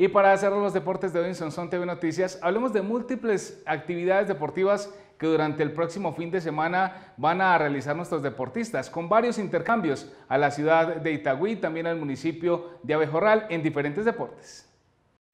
Y para hacer los deportes de hoy en Sonsón TV Noticias, hablemos de múltiples actividades deportivas que durante el próximo fin de semana van a realizar nuestros deportistas, con varios intercambios a la ciudad de Itagüí, también al municipio de Abejorral, en diferentes deportes.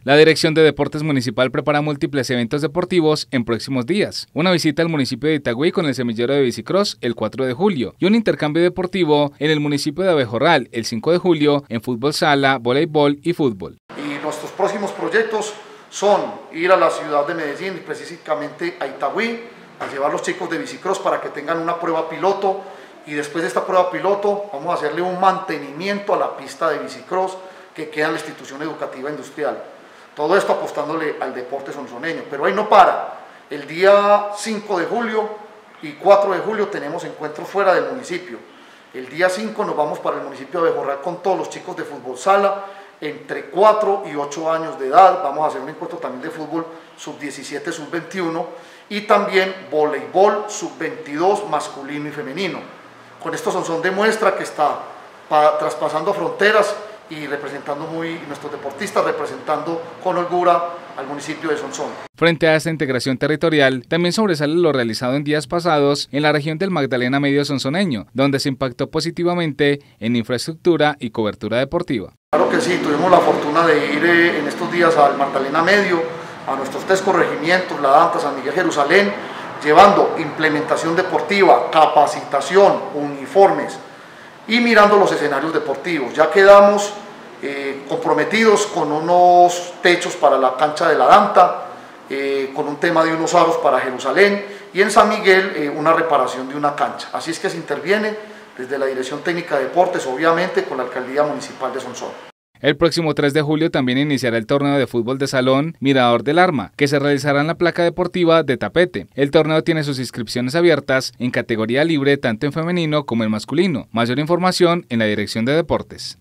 La Dirección de Deportes Municipal prepara múltiples eventos deportivos en próximos días. Una visita al municipio de Itagüí con el semillero de bicicross el 4 de julio y un intercambio deportivo en el municipio de Abejorral el 5 de julio en fútbol sala, voleibol y fútbol. Nuestros próximos proyectos son ir a la ciudad de Medellín, específicamente a Itagüí, a llevar los chicos de bicicross para que tengan una prueba piloto y después de esta prueba piloto vamos a hacerle un mantenimiento a la pista de bicicross que queda en la institución educativa industrial. Todo esto apostándole al deporte sonsoneño, pero ahí no para. El día 5 de julio y 4 de julio tenemos encuentros fuera del municipio. El día 5 nos vamos para el municipio de Bejorral con todos los chicos de fútbol sala, entre 4 y 8 años de edad. Vamos a hacer un encuentro también de fútbol sub-17, sub-21 y también voleibol sub-22 masculino y femenino. Con esto son, son demuestra que está traspasando fronteras y representando muy nuestros deportistas, representando con holgura al municipio de Sonsón. Frente a esta integración territorial, también sobresale lo realizado en días pasados en la región del Magdalena Medio Sonsoneño, donde se impactó positivamente en infraestructura y cobertura deportiva. Claro que sí, tuvimos la fortuna de ir eh, en estos días al Magdalena Medio, a nuestros tres corregimientos, La Danta, San Miguel, Jerusalén, llevando implementación deportiva, capacitación, uniformes, y mirando los escenarios deportivos. Ya quedamos eh, comprometidos con unos techos para la cancha de la Danta, eh, con un tema de unos aros para Jerusalén y en San Miguel eh, una reparación de una cancha. Así es que se interviene desde la Dirección Técnica de Deportes, obviamente con la Alcaldía Municipal de Sonsón. El próximo 3 de julio también iniciará el torneo de fútbol de salón Mirador del Arma, que se realizará en la placa deportiva de Tapete. El torneo tiene sus inscripciones abiertas en categoría libre tanto en femenino como en masculino. Mayor información en la Dirección de Deportes.